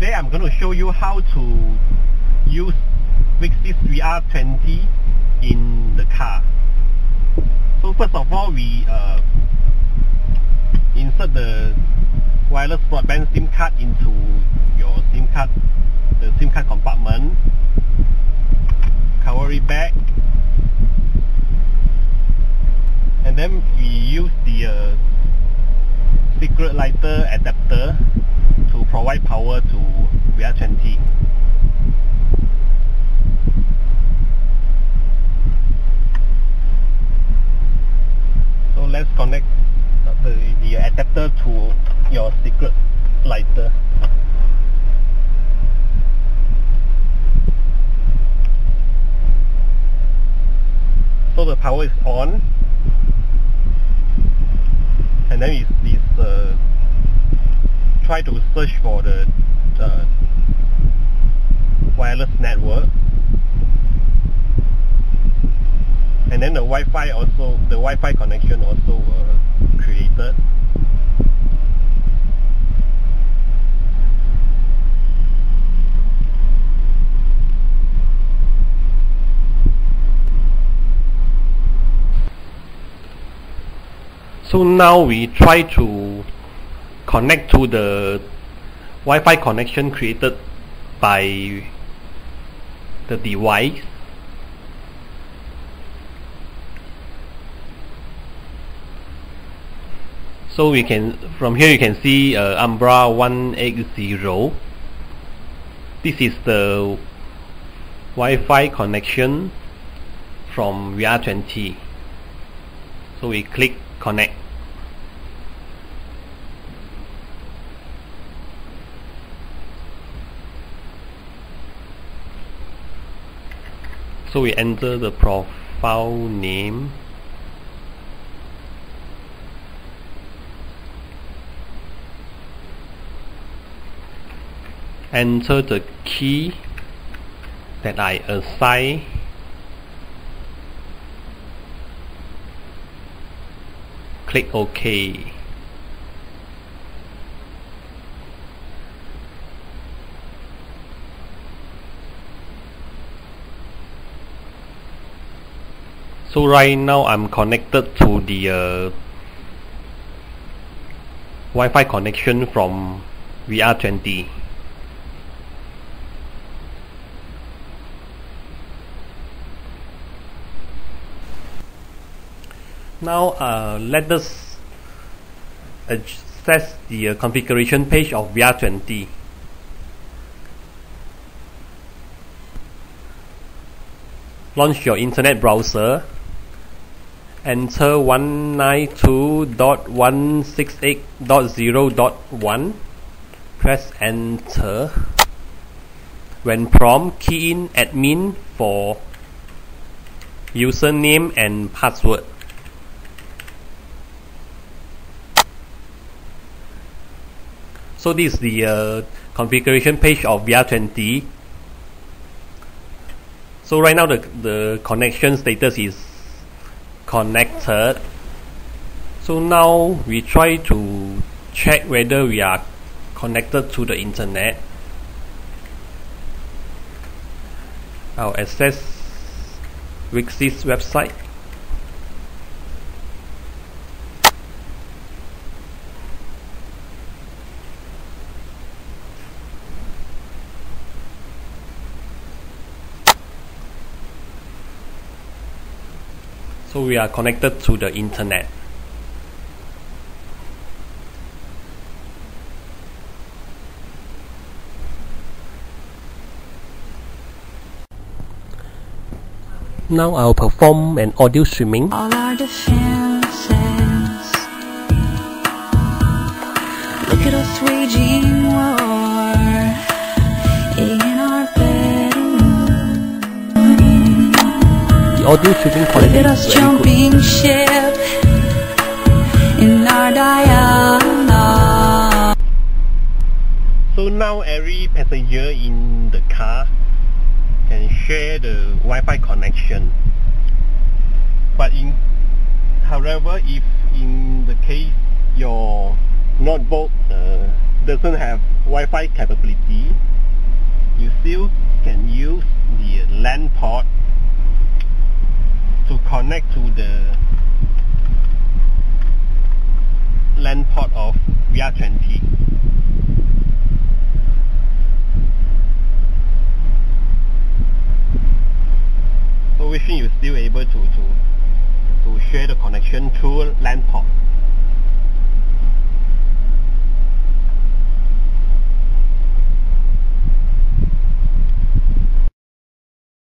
today I'm going to show you how to use VigSys VR20 in the car. So first of all, we uh, insert the wireless broadband SIM card into your SIM card, the SIM card compartment. Cover it back. And then we use the uh, cigarette lighter adapter provide power to VR20. So let's connect the, the adapter to your cigarette lighter. So the power is on and then it's, it's uh, try to search for the uh, wireless network. And then the Wi-Fi also the Wi-Fi connection also uh, created. So now we try to connect to the Wi-Fi connection created by the device. So we can from here you can see uh, Umbra 180. This is the Wi-Fi connection from VR20. So we click connect. So we enter the profile name. Enter the key that I assign. Click OK so right now I'm connected to the uh, Wi-Fi connection from VR20 now uh, let us access the uh, configuration page of VR20 launch your internet browser enter 192.168.0.1 press enter. When prompt key in admin for username and password. So this is the uh, configuration page of VR20 so right now the, the connection status is connected. So now we try to check whether we are connected to the internet. I'll access VigSys website so we are connected to the internet. Now I'll perform an audio streaming. All our defenses. Look at us waging war audio streaming Look quality at us very good jumping ship in our Diana. So now every passenger in the car can share the Wi-Fi connection. But in however if in the case your notebook uh, doesn't have Wi-Fi capability, you still can use the LAN port to connect to the LAN port of VR20. So wishing you're still able to, to, to share the connection through LAN port.